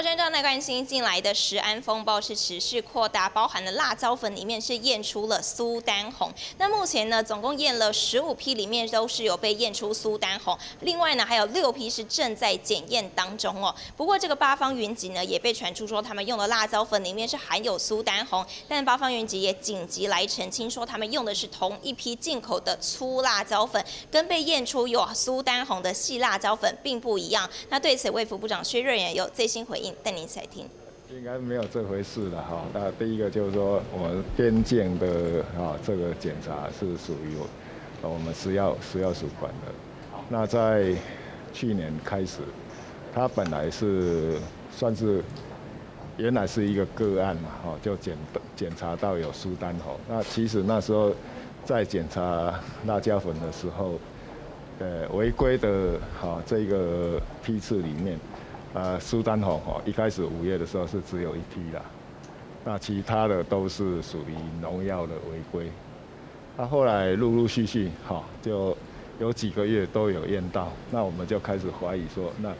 好，现在来关心进来的食安风暴是持续扩大，包含了辣椒粉里面是验出了苏丹红。那目前呢，总共验了十五批，里面都是有被验出苏丹红。另外呢，还有六批是正在检验当中哦。不过这个八方云集呢，也被传出说他们用的辣椒粉里面是含有苏丹红，但八方云集也紧急来澄清说，他们用的是同一批进口的粗辣椒粉，跟被验出有苏丹红的细辣椒粉并不一样。那对此，卫福部长薛瑞也有最新回应。带您来听，应该没有这回事了哈。那第一个就是说，我们边境的啊这个检查是属于我们食药食药署管的。那在去年开始，它本来是算是原来是一个个案嘛，哈，就检检查到有苏丹红。那其实那时候在检查辣椒粉的时候，呃，违规的哈这个批次里面。呃，苏丹红哦，一开始五月的时候是只有一批啦，那其他的都是属于农药的违规。那后来陆陆续续哈，就有几个月都有验到，那我们就开始怀疑说，那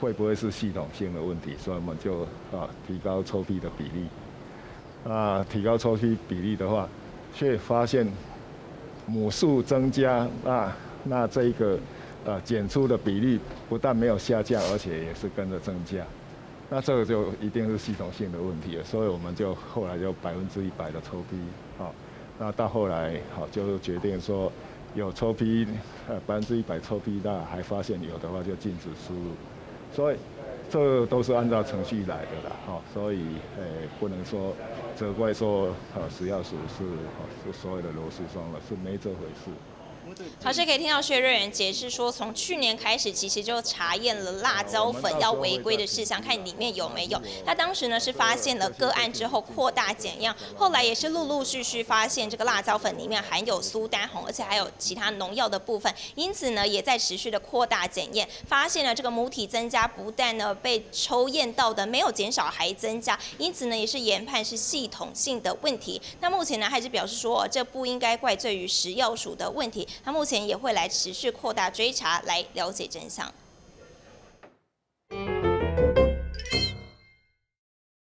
会不会是系统性的问题？所以我们就啊提高抽批的比例。啊，提高抽批比例的话，却发现母数增加，那那这个。呃，检出的比例不但没有下降，而且也是跟着增加，那这个就一定是系统性的问题了。所以我们就后来就百分之一百的抽批，好，那到后来好就决定说有抽批，呃百分之一百抽批，那还发现有的话就禁止输入，所以这都是按照程序来的啦，好，所以呃不能说责怪说呃食药署是是所有的螺丝松了，是没这回事。好，是可以听到薛瑞元解释说，从去年开始，其实就查验了辣椒粉要违规的事项，看里面有没有。他当时呢是发现了个案之后扩大检验，后来也是陆陆续续发现这个辣椒粉里面含有苏丹红，而且还有其他农药的部分，因此呢也在持续的扩大检验，发现了这个母体增加，不但呢被抽验到的没有减少，还增加，因此呢也是研判是系统性的问题。那目前呢还是表示说，这不应该怪罪于食药署的问题。他目前也会来持续扩大追查，来了解真相。